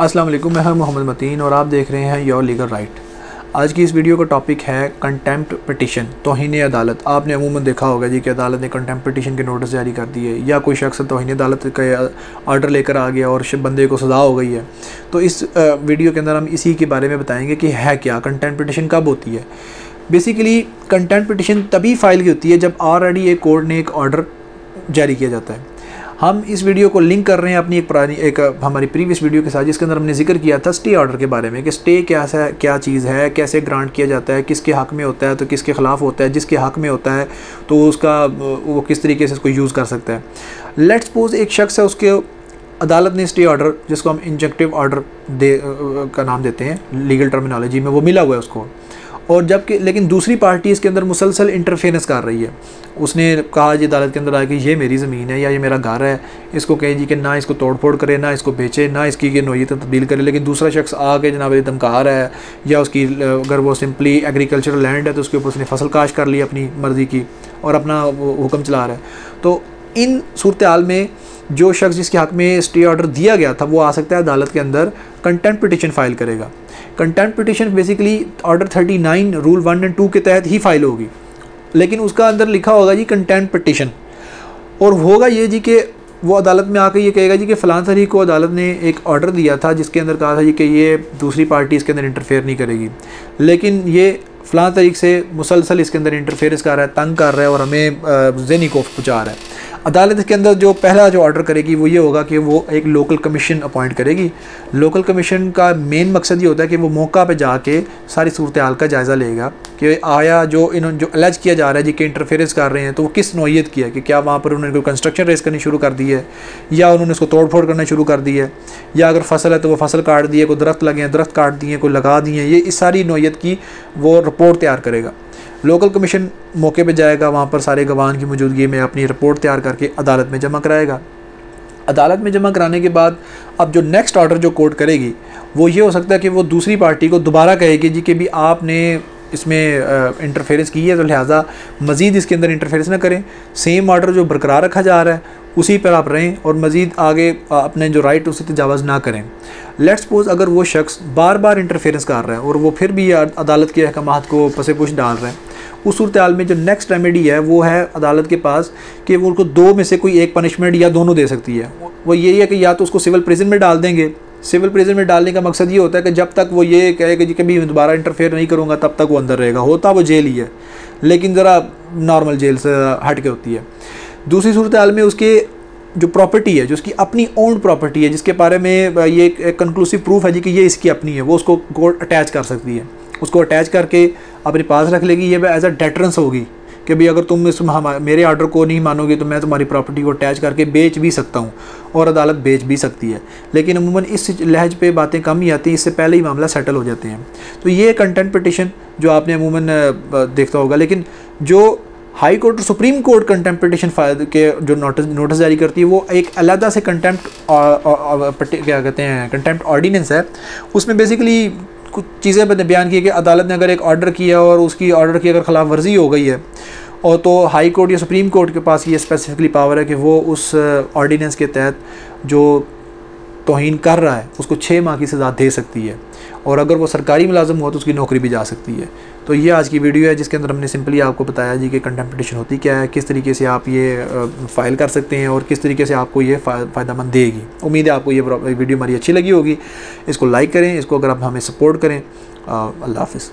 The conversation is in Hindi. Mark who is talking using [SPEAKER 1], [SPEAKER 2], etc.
[SPEAKER 1] अस्सलाम वालेकुम, मैं हूँ मोहम्मद मतीन और आप देख रहे हैं योर लीगल राइट आज की इस वीडियो का टॉपिक है कंटेम्प्ट पटिशन तोहन अदालत। आपने अमूमन देखा होगा जी कि अदालत ने कंटेम्प्ट पटिशन के नोटिस जारी कर दिए या कोई शख्स तोहन अदालत का आर्डर लेकर आ गया और बंदे को सज़ा हो गई है। तो इस वीडियो के अंदर हम इसी के बारे में बताएँगे कि है क्या कंटेम्प्ट पटिशन कब होती है। बेसिकली कंटेंट पटिशन तभी फ़ाइल की होती है जब ऑलरेडी एक कोर्ट ने एक ऑर्डर जारी किया जाता है। हम इस वीडियो को लिंक कर रहे हैं अपनी एक पुरानी, एक हमारी प्रीवियस वीडियो के साथ, जिसके अंदर हमने ज़िक्र किया था स्टे ऑर्डर के बारे में, कि स्टे क्या है क्या चीज़ है, कैसे ग्रांट किया जाता है, किसके हक़ में होता है तो किसके ख़िलाफ़ होता है, जिसके हक़ में होता है तो उसका, वो किस तरीके से उसको यूज़ कर सकता है। लेट सपोज़ एक शख्स है, उसके अदालत ने स्टे ऑर्डर, जिसको हम इंजेक्टिव ऑर्डर दे का नाम देते हैं लीगल टर्मिनोलॉजी में, वो मिला हुआ है उसको। और जबकि, लेकिन दूसरी पार्टी इसके अंदर मुसलसल इंटरफेरेंस कर रही है। उसने कहा जी अदालत के अंदर आया कि ये मेरी ज़मीन है या ये मेरा घर है। इसको कहें जी कि ना इसको तोड़ फोड़ करे, ना इसको बेचे, ना इसकी ये नोयत तब्दील करे। लेकिन दूसरा शख्स आके जनाब धमका रहा है या उसकी, अगर वो सिंपली एग्रीकल्चरल लैंड है तो उसके ऊपर उसने फ़सल काश कर ली अपनी मर्ज़ी की और अपना हुक्म चला रहा है। तो इन सूरत में जो शख्स जिसके हक़ में स्टे ऑर्डर दिया गया था, वो आ सकता है अदालत के अंदर कंटेंट पिटिशन फ़ाइल करेगा। Contempt petition basically order 39 rule one and two के तहत ही फ़ाइल होगी। लेकिन उसका अंदर लिखा होगा जी कंटेंट पिटिशन और होगा ये जी कि वो अदालत में आकर ये कहेगा जी कि फ़लाँ तारीख को अदालत ने एक ऑर्डर दिया था जिसके अंदर कहा था जी कि ये दूसरी पार्टी इसके अंदर इंटरफेयर नहीं करेगी। लेकिन ये फ़लाँ तरीक़ से मुसलसल इसके अंदर इंटरफेरेंस कर रहा है, तंग कर रहा है और हमें जहनी कोफ पहुँचा रहा है। अदालत के अंदर जो पहला जो ऑर्डर करेगी, वो ये होगा कि वो एक लोकल कमीशन अपॉइंट करेगी। लोकल कमीशन का मेन मकसद ये होता है कि वो मौका पे जाके सारी सूरत हाल का जायज़ा लेगा कि आया जो इन्होंने जो अलज किया जा रहा है जी कि इंटरफेरेंस कर रहे हैं तो वो किस नोयत की है कि क्या वहाँ पर उन्होंने कोई कंस्ट्रक्शन रेस करनी शुरू कर दी है, या उन्होंने उसको तोड़ फोड़ करना शुरू कर दी है, या अगर फ़सल है तो वो फ़सल काट दी है, कोई दरख्त लगे हैं, दरख्त काट दिए कोई लगा दिए ये इस सारी नोयत की वो रिपोर्ट तैयार करेगा। लोकल कमीशन मौके पे जाएगा, वहाँ पर सारे गवान की मौजूदगी में अपनी रिपोर्ट तैयार करके अदालत में जमा कराएगा। अदालत में जमा कराने के बाद अब जो नेक्स्ट ऑर्डर जो कोर्ट करेगी, वो ये हो सकता है कि वो दूसरी पार्टी को दोबारा कहेगी जी कि भी आपने इसमें इंटरफेरेंस की है तो लिहाजा मज़ीद इसके अंदर इंटरफेरेंस ना करें। सेम ऑर्डर जो बरकरार रखा जा रहा है, उसी पर आप रहें और मज़ीद आगे अपने जो राइट उसे तजावज़ ना करें। लेट सपोज़ अगर वो शख्स बार बार इंटरफेरेंस कर रहा है और वो फिर भी अदालत के अहकाम को पसे पुश डाल रहे हैं उस सूरत हाल में जो नेक्स्ट रेमेडी है, वो है अदालत के पास कि वो उनको दो में से कोई एक पनिशमेंट या दोनों दे सकती है। वो यही है कि या तो उसको सिविल प्रिजन में डाल देंगे। सिविल प्रिजन में डालने का मकसद ये होता है कि जब तक वो ये कहे कि कभी दोबारा इंटरफेयर नहीं करूँगा, तब तक वो अंदर रहेगा। होता वो जेल ही है, लेकिन ज़रा नॉर्मल जेल से हट के होती है। दूसरी सूरत हाल में उसके जो प्रॉपर्टी है, जो उसकी अपनी ओन प्रॉपर्टी है, जिसके बारे में ये कंक्लूसिव प्रूफ है जी कि ये इसकी अपनी है, वो उसको कोर्ट अटैच कर सकती है। उसको अटैच करके अपने पास रख लेगी, ये एज अ डेटरेंस होगी कि भाई अगर तुम इस मेरे ऑर्डर को नहीं मानोगे तो मैं तुम्हारी प्रॉपर्टी को अटैच करके बेच भी सकता हूँ और अदालत बेच भी सकती है। लेकिन अमूमन इस लहज पे बातें कम ही आती हैं, इससे पहले ही मामला सेटल हो जाते हैं। तो ये कंटेंट पटिशन जो आपने अमूमन देखता होगा। लेकिन जो हाई कोर्ट और सुप्रीम कोर्ट कंटेम्प्ट पटिशन के जो नोटिस नोटिस जारी करती है, वो एक अलहदा से कंटेम्प्ट क्या कहते हैं कंटेम्प्ट ऑर्डीनेंस है। उसमें बेसिकली कुछ चीज़ें मैंने बयान की कि अदालत ने अगर एक ऑर्डर किया और उसकी ऑर्डर की अगर खिलाफ वर्जी हो गई है, और तो हाई कोर्ट या सुप्रीम कोर्ट के पास ये स्पेसिफिकली पावर है कि वो उस ऑर्डीनेंस के तहत जो तोहन कर रहा है, उसको छः माह की सज़ा दे सकती है। और अगर वो सरकारी मुलाजम हुआ तो उसकी नौकरी भी जा सकती है। तो ये आज की वीडियो है, जिसके अंदर हमने सिंपली आपको बताया जी कि कंटेम्पटेशन होती क्या है, किस तरीके से आप ये फ़ाइल कर सकते हैं और किस तरीके से आपको ये फ़ायदा मंद देगी। उम्मीद है आपको ये वीडियो हमारी अच्छी लगी होगी। इसको लाइक करें, इसको अगर आप हमें सपोर्ट करें अल्लाह हाफ़िज़।